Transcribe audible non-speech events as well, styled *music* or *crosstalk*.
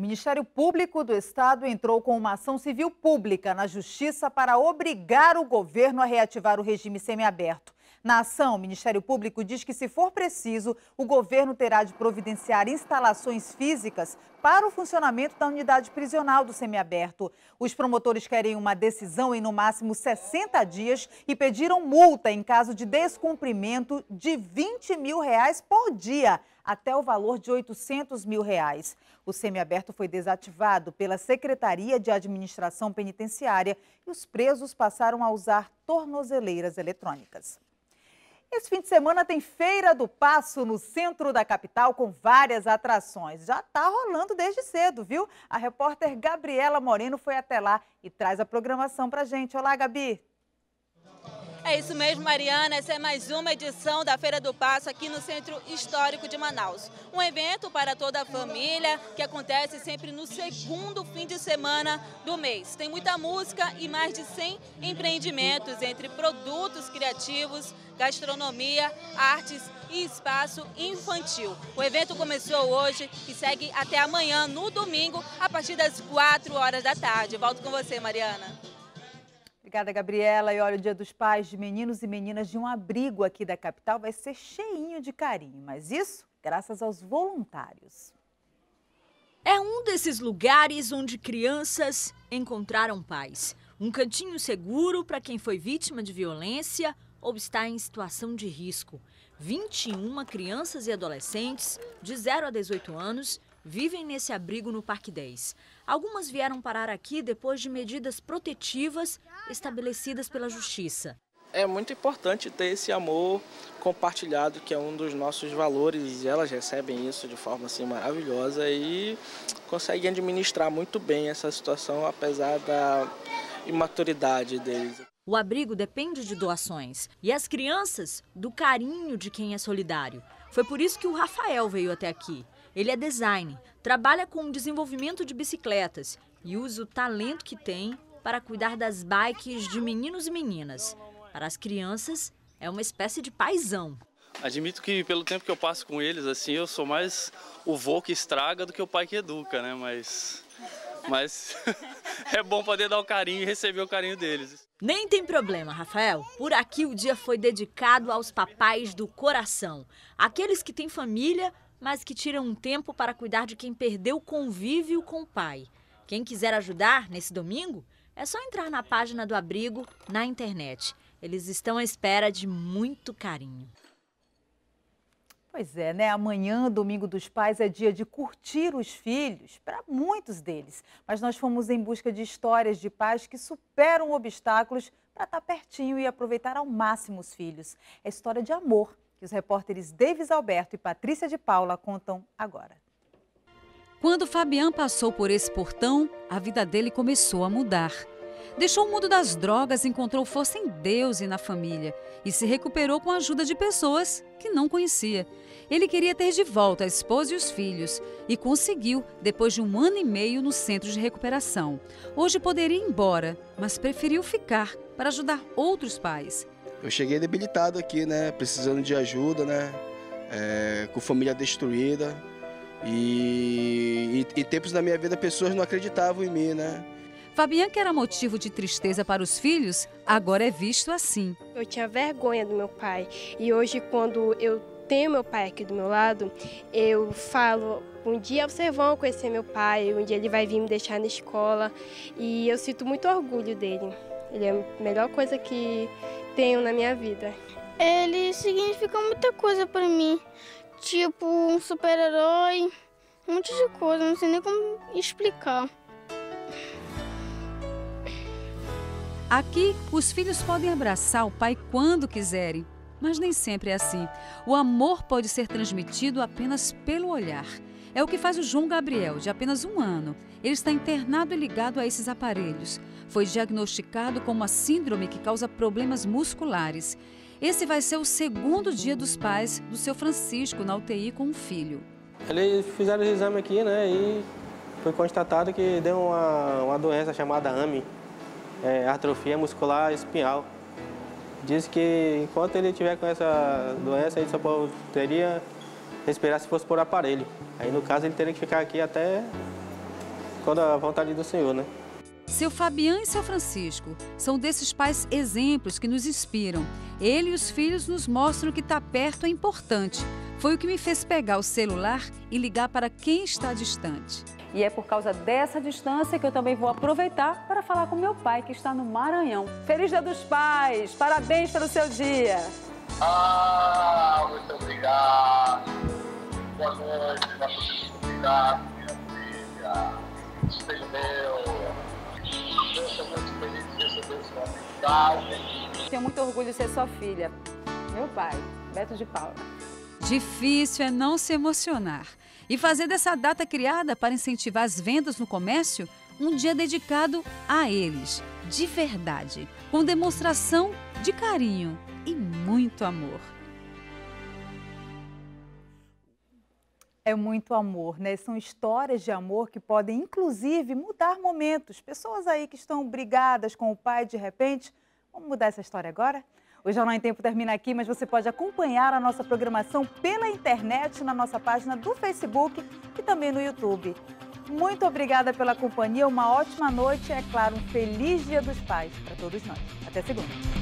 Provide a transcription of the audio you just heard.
Ministério Público do Estado entrou com uma ação civil pública na Justiça para obrigar o governo a reativar o regime semiaberto. Na ação, o Ministério Público diz que, se for preciso, o governo terá de providenciar instalações físicas para o funcionamento da unidade prisional do semiaberto. Os promotores querem uma decisão em no máximo 60 dias e pediram multa em caso de descumprimento de 20 mil reais por dia, até o valor de 800 mil reais. O semiaberto foi desativado pela Secretaria de Administração Penitenciária e os presos passaram a usar tornozeleiras eletrônicas. Esse fim de semana tem Feira do Passo no centro da capital com várias atrações. Já está rolando desde cedo, viu? A repórter Gabriela Moreno foi até lá e traz a programação para gente. Olá, Gabi. É isso mesmo, Mariana. Essa é mais uma edição da Feira do Passo aqui no Centro Histórico de Manaus. Um evento para toda a família que acontece sempre no segundo fim de semana do mês. Tem muita música e mais de 100 empreendimentos entre produtos criativos, gastronomia, artes e espaço infantil. O evento começou hoje e segue até amanhã, no domingo, a partir das 4 horas da tarde. Volto com você, Mariana. Obrigada, Gabriela. E olha, o Dia dos Pais de meninos e meninas de um abrigo aqui da capital vai ser cheinho de carinho, mas isso graças aos voluntários. É um desses lugares onde crianças encontraram pais. Um cantinho seguro para quem foi vítima de violência ou está em situação de risco. 21 crianças e adolescentes de 0 a 18 anos vivem nesse abrigo no Parque 10. Algumas vieram parar aqui depois de medidas protetivas estabelecidas pela Justiça. É muito importante ter esse amor compartilhado, que é um dos nossos valores, e elas recebem isso de forma assim maravilhosa e conseguem administrar muito bem essa situação, apesar da imaturidade deles. O abrigo depende de doações e as crianças do carinho de quem é solidário. Foi por isso que o Rafael veio até aqui. Ele é design, trabalha com o desenvolvimento de bicicletas e usa o talento que tem para cuidar das bikes de meninos e meninas. Para as crianças, é uma espécie de paisão. Admito que pelo tempo que eu passo com eles, assim, eu sou mais o vô que estraga do que o pai que educa, né? Mas, mas *laughs* é bom poder dar o carinho e receber o carinho deles. Nem tem problema, Rafael. Por aqui o dia foi dedicado aos papais do coração, aqueles que têm família mas que tiram um tempo para cuidar de quem perdeu o convívio com o pai. Quem quiser ajudar nesse domingo, é só entrar na página do abrigo na internet. Eles estão à espera de muito carinho. Pois é, né? Amanhã, domingo dos pais, é dia de curtir os filhos, para muitos deles. Mas nós fomos em busca de histórias de pais que superam obstáculos para estar pertinho e aproveitar ao máximo os filhos. É história de amor que os repórteres Davis Alberto e Patrícia de Paula contam agora. Quando Fabian passou por esse portão, a vida dele começou a mudar. Deixou o mundo das drogas, encontrou força em Deus e na família e se recuperou com a ajuda de pessoas que não conhecia. Ele queria ter de volta a esposa e os filhos e conseguiu depois de um ano e meio no centro de recuperação. Hoje poderia ir embora, mas preferiu ficar para ajudar outros pais. Eu cheguei debilitado aqui, né? Precisando de ajuda, né? É, com família destruída. E em tempos da minha vida, pessoas não acreditavam em mim, né? Fabian, que era motivo de tristeza para os filhos, agora é visto assim. Eu tinha vergonha do meu pai. E hoje, quando eu tenho meu pai aqui do meu lado, eu falo: um dia vocês vão conhecer meu pai, um dia ele vai vir me deixar na escola. E eu sinto muito orgulho dele. Ele é a melhor coisa que tenho na minha vida. Ele significa muita coisa para mim, tipo um super-herói, um monte de coisa, não sei nem como explicar. Aqui, os filhos podem abraçar o pai quando quiserem, mas nem sempre é assim. O amor pode ser transmitido apenas pelo olhar. É o que faz o João Gabriel, de apenas um ano. Ele está internado e ligado a esses aparelhos. Foi diagnosticado com uma síndrome que causa problemas musculares. Esse vai ser o segundo dia dos pais do seu Francisco na UTI com um filho. Eles fizeram o exame aqui, né, e foi constatado que deu uma, uma doença chamada AMI, é, atrofia muscular espinhal. Diz que enquanto ele tiver com essa doença, ele só poderia respirar se fosse por aparelho. Aí, no caso, ele teria que ficar aqui até quando a vontade do Senhor, né? Seu Fabian e seu Francisco são desses pais exemplos que nos inspiram. Ele e os filhos nos mostram que estar tá perto é importante. Foi o que me fez pegar o celular e ligar para quem está distante. E é por causa dessa distância que eu também vou aproveitar para falar com meu pai, que está no Maranhão. Feliz Dia dos Pais! Parabéns pelo seu dia! Ah, muito obrigado! Boa noite, muito obrigado, minha filha! Espelho meu! Mensagem. Tenho muito orgulho de ser sua filha. Meu pai, Beto de Paula. Difícil é não se emocionar e fazer dessa data criada para incentivar as vendas no comércio um dia dedicado a eles, de verdade, com demonstração de carinho e muito amor. É muito amor, né? São histórias de amor que podem, inclusive, mudar momentos. Pessoas aí que estão brigadas com o pai de repente. Vamos mudar essa história agora? O Jornal em Tempo termina aqui, mas você pode acompanhar a nossa programação pela internet na nossa página do Facebook e também no YouTube. Muito obrigada pela companhia, uma ótima noite e, é claro, um feliz Dia dos Pais para todos nós. Até segunda.